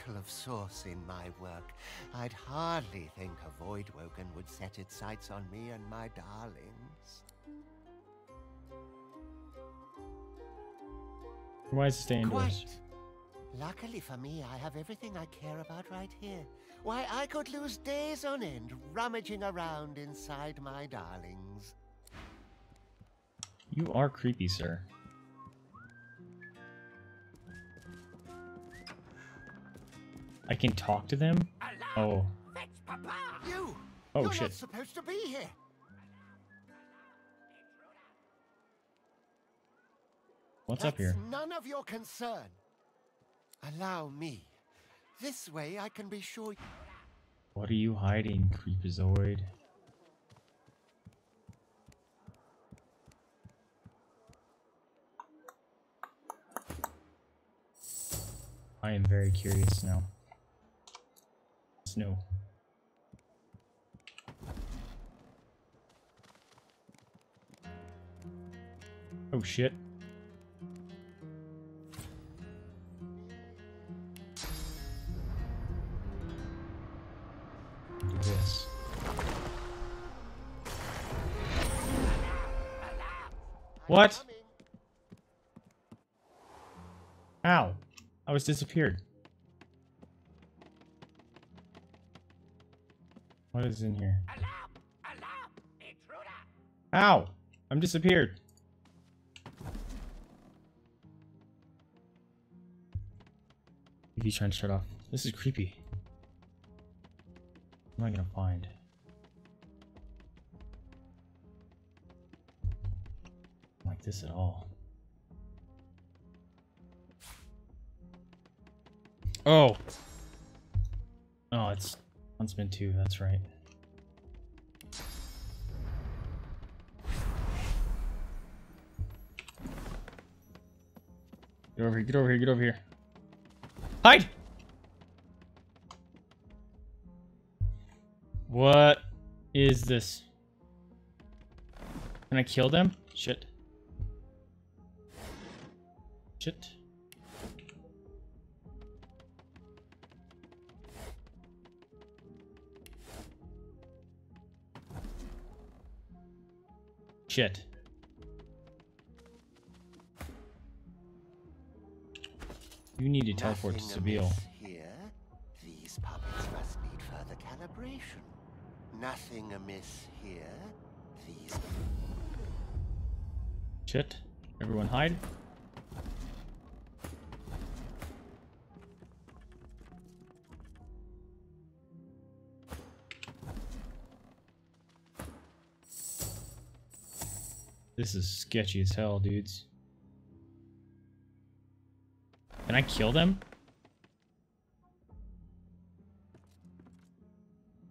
sprinkle of sauce in my work, I'd hardly think a Voidwoken would set its sights on me and my darlings. Why is it staying indoors? Quite. Luckily for me, I have everything I care about right here. Why, I could lose days on end rummaging around inside my darlings. You are creepy, sir. I can talk to them? Oh. You! Oh, You're shit. not supposed to be here. What's That's up here? none of your concern. Allow me. This way I can be sure. What are you hiding, Creepazoid? I am very curious now. Snow. Oh shit. This. What? Ow. I was disappeared. What is in here? Ow! I'm disappeared. TV trying to shut off. This is creepy. What am I gonna find? Like this at all. Oh. Oh, it's Huntsman 2, that's right. Get over here, get over here, get over here. Hide! What is this? Can I kill them? Shit. Shit. Shit. You need to teleport to Sebille. Here, these puppets must need further calibration. Nothing amiss here. These Shit. Everyone hide. This is sketchy as hell, dudes. Can I kill them?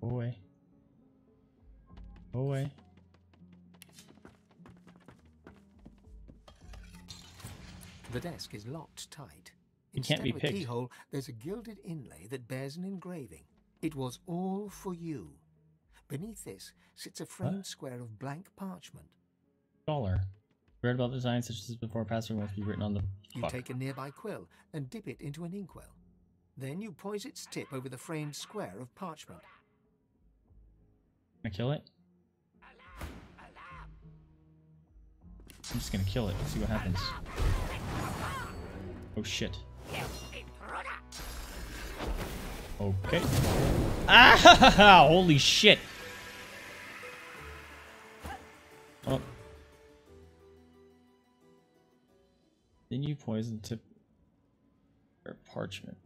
Go away. Go away. The desk is locked tight. It Instead can't be of a picked. keyhole, there's a gilded inlay that bears an engraving. It was all for you. Beneath this sits a framed square of blank parchment. Dollar. Read about designs such as this before. Password must be written on the. You Fuck. take a nearby quill and dip it into an inkwell. Then you poise its tip over the framed square of parchment. Can I kill it? I'm just gonna kill it. See what happens. Oh shit. Okay. Ah! Holy shit. Oh. Then you poison tip or parchment.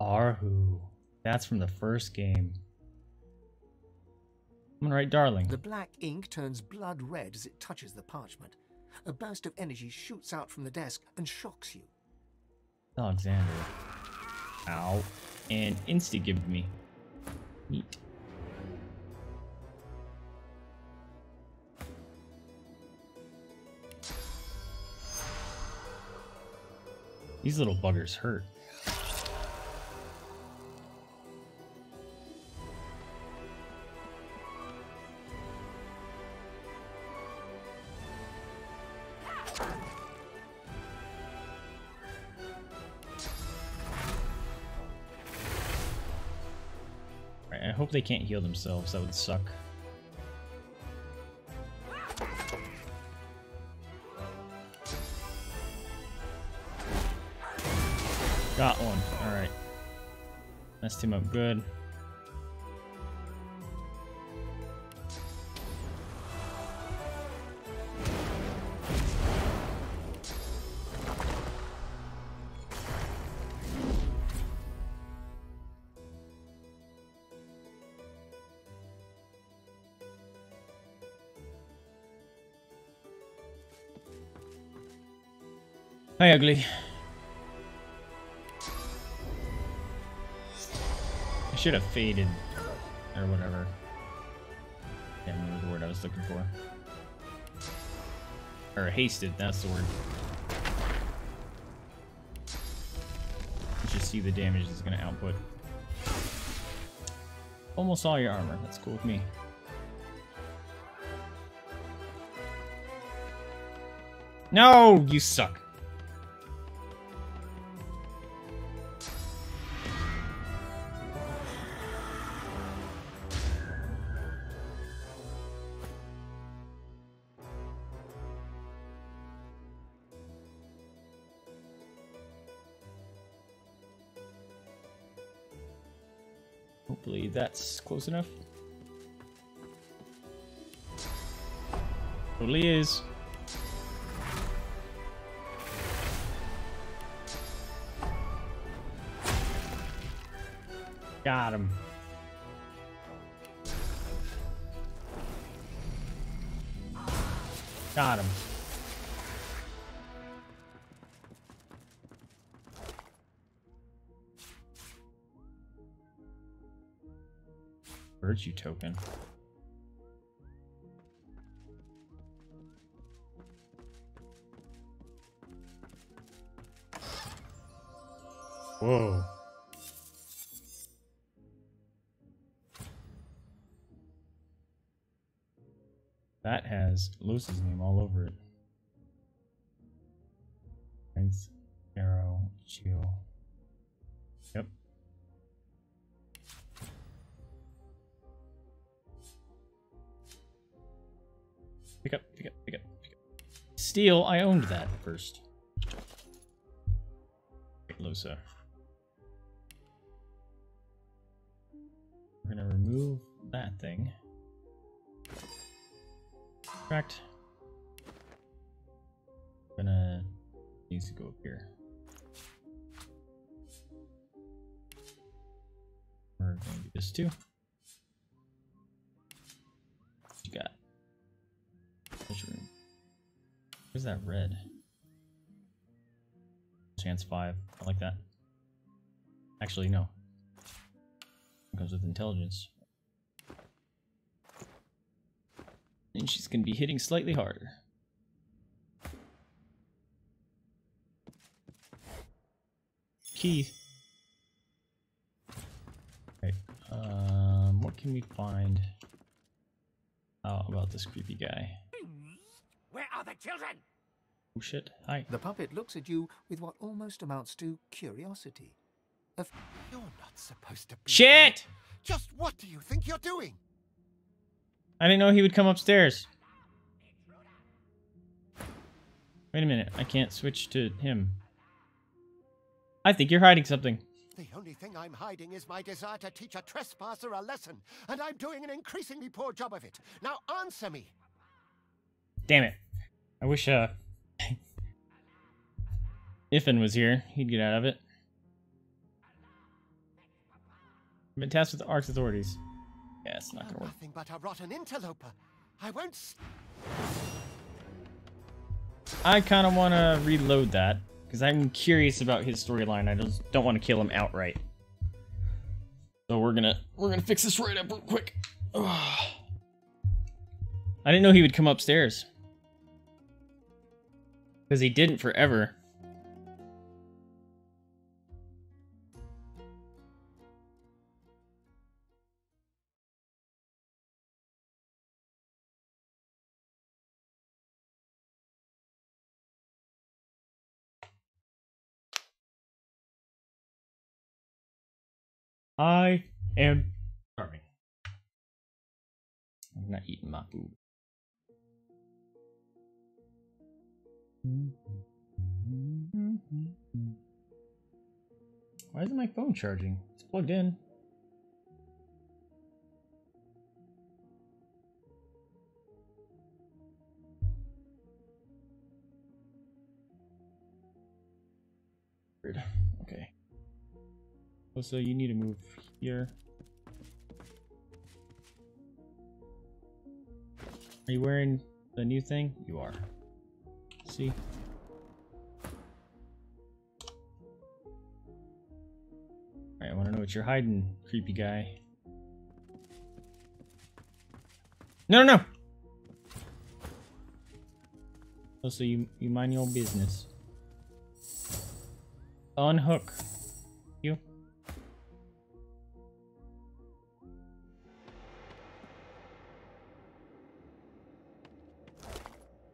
Arhu. That's from the first game. I'm gonna write darling. The black ink turns blood red as it touches the parchment. A burst of energy shoots out from the desk and shocks you. Alexander. Ow. And insta give me. Neat. These little buggers hurt. I hope they can't heal themselves, that would suck. Messed him up good. Hi, ugly. Should have faded or whatever. Can't remember the word I was looking for. Or hasted, that's the word. You should see the damage it's gonna output. Almost all your armor, that's cool with me. No, you suck. Hopefully that's close enough. Totally is. Got him. Got him. Virtue token. Whoa. That has Lucy's name all over it. Thanks, arrow, shield. Pick up, pick up, pick up, pick up. Steel, I owned that first. Lusa. We're gonna remove that thing. Correct. Gonna needs to go up here. We're going to do this too. Where's that red? Chance five. I like that. Actually, no. It comes with intelligence. And she's gonna be hitting slightly harder. Key. Okay. Um, what can we find out about this creepy guy? Where are the children? Oh shit. Hi. The puppet looks at you with what almost amounts to curiosity. Of You're not supposed to be. Shit! here. Just what do you think you're doing? I didn't know he would come upstairs. Wait a minute. I can't switch to him. I think you're hiding something. The only thing I'm hiding is my desire to teach a trespasser a lesson, and I'm doing an increasingly poor job of it. Now answer me. Damn it. I wish, uh... Ifan was here. He'd get out of it. I've been tasked with the Arx authorities. Yeah, it's not gonna work. nothing but a rotten interloper. I won't. I kind of want to reload that because I'm curious about his storyline. I just don't want to kill him outright. So we're gonna we're gonna fix this right up real quick. Ugh. I didn't know he would come upstairs because he didn't forever. I am charming. I'm not eating my food. Why isn't my phone charging? It's plugged in. Weird. Okay. Oh, so you need to move here. Are you wearing the new thing? You are. See? Alright, I want to know what you're hiding, creepy guy. No, no, no! Oh, so you, you mind your business. Unhook. You.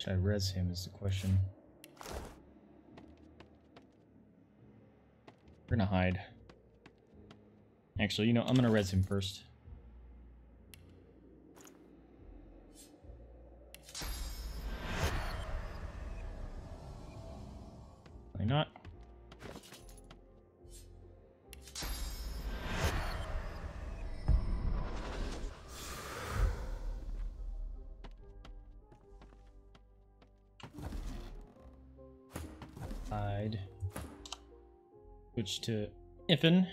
Should I res him is the question. We're gonna hide. Actually, you know, I'm gonna res him first. To Ifan.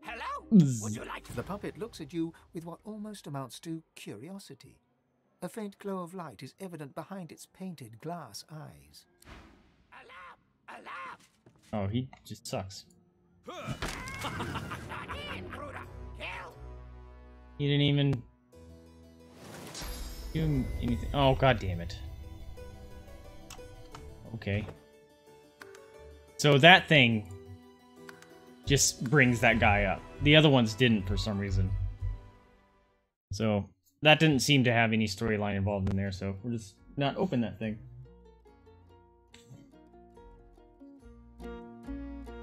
Hello? Would you like to? The puppet looks at you with what almost amounts to curiosity. A faint glow of light is evident behind its painted glass eyes. Alarm! Alarm! Oh, he just sucks. Not intruder! Kill! He didn't even do anything. Oh, god damn it. Okay. So that thing just brings that guy up. The other ones didn't for some reason. So that didn't seem to have any storyline involved in there, so we're just not open that thing.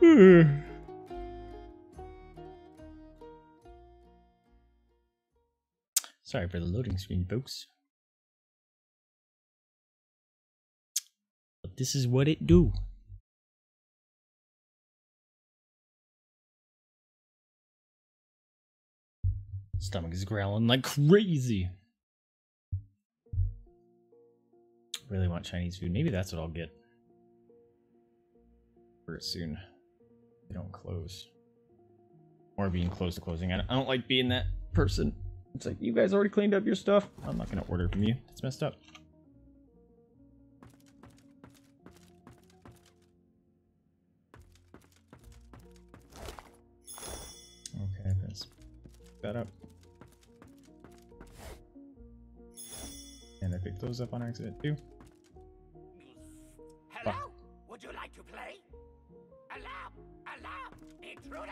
Sorry for the loading screen, folks. This is what it do. Stomach is growling like crazy. Really want Chinese food. Maybe that's what I'll get. For soon. They don't close. Or being close to closing. I don't, I don't like being that person. It's like, you guys already cleaned up your stuff? I'm not gonna order from you. It's messed up. Pick that up. And I picked those up on accident too. Hello? Would you like to play? Alarm! Alarm! Intruder!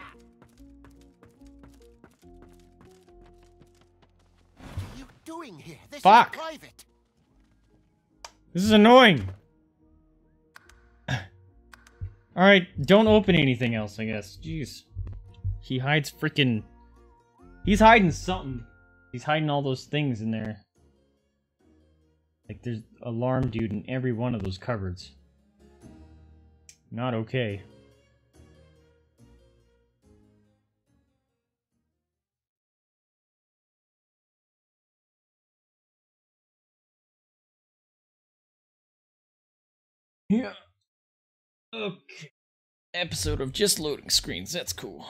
What are you doing here? This Fuck. is private. This is annoying. Alright, don't open anything else, I guess. Jeez. He hides freaking. He's hiding something. He's hiding all those things in there. Like, there's alarm dude in every one of those cupboards. Not okay. Yeah. Okay. Episode of just loading screens. That's cool.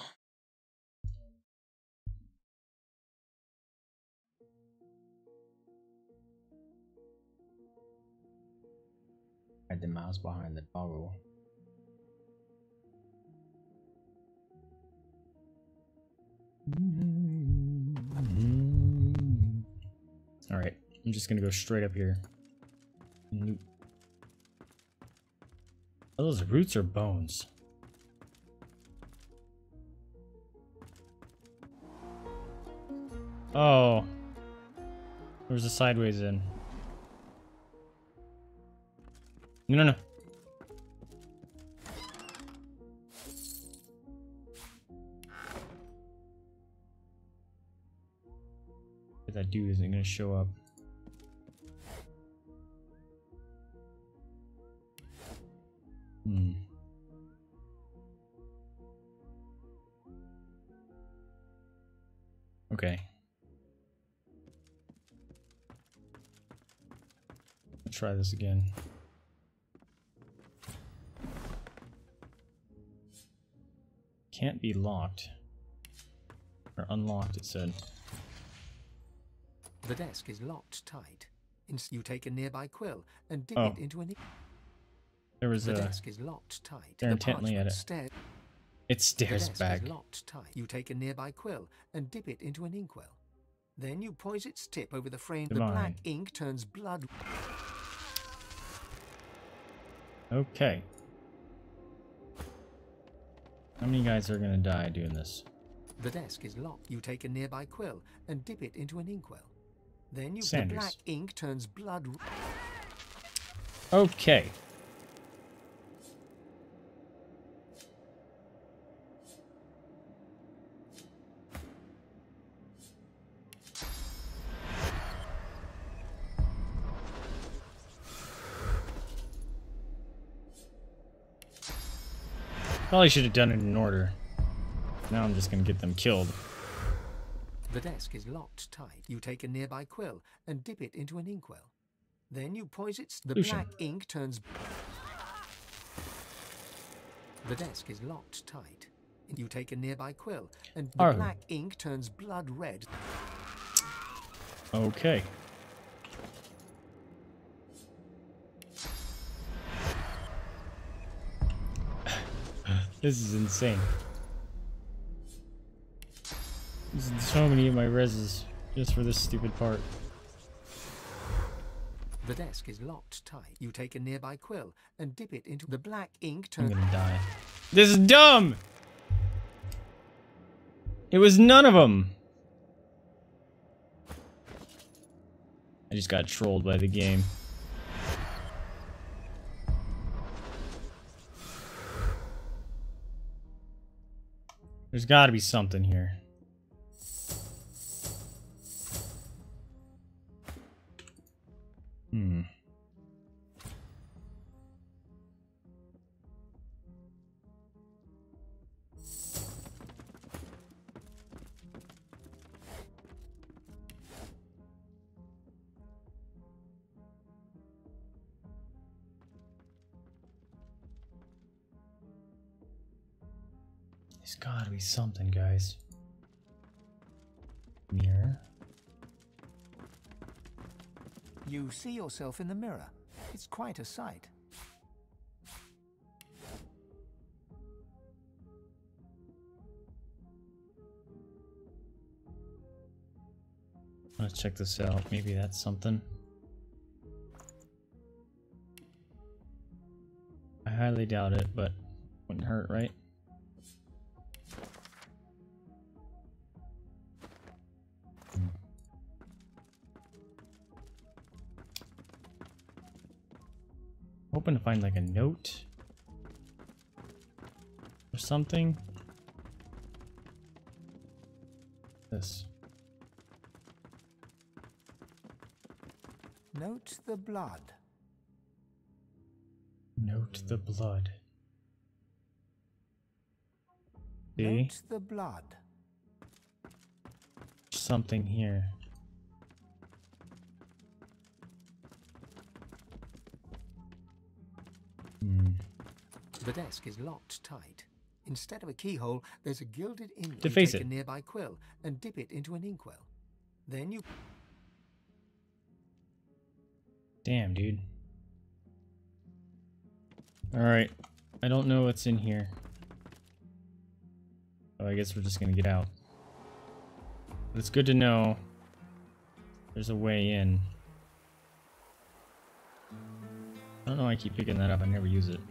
Hide the mouse behind the toggle. Alright, I'm just gonna go straight up here. Nope. Are those roots or bones? Oh. There's a sideways in. No, no. no. that dude isn't gonna show up. Hmm. Okay. Let's try this again. Can't be locked. Or unlocked, it said. The desk is locked tight. You take a nearby quill and dip Oh. it into an. There was The a. desk is locked tight. Stare The intently at it. It the stares desk back. is locked tight. You take a nearby quill and dip it into an inkwell. Then you poise its tip over the frame. The black ink turns blood. Okay. How many guys are gonna die doing this? The desk is locked. You take a nearby quill and dip it into an inkwell. Then you the black ink turns blood. Okay. Probably should have done it in order. Now I'm just gonna get them killed. The desk is locked tight. You take a nearby quill and dip it into an inkwell. Then you poise it. The Lucian. black ink turns. The desk is locked tight. You take a nearby quill and the black ink turns blood red. Okay. This is insane. There's so many of my reses just for this stupid part. The desk is locked tight. You take a nearby quill and dip it into the black ink I'm gonna die. This is dumb! It was none of them! I just got trolled by the game. There's gotta be something here. Hmm. Something, guys. Mirror. You see yourself in the mirror. It's quite a sight. Let's check this out. Maybe that's something. I highly doubt it, but wouldn't hurt, right? Hoping to find like a note or something. This. Note the blood. Note the blood. See? Note the blood. Something here. The desk is locked tight. Instead of a keyhole, there's a gilded ink. Deface you take it. a nearby quill and dip it into an inkwell. Then you Damn, dude. Alright. I don't know what's in here. Oh, I guess we're just gonna get out. But it's good to know there's a way in. I don't know why I keep picking that up. I never use it.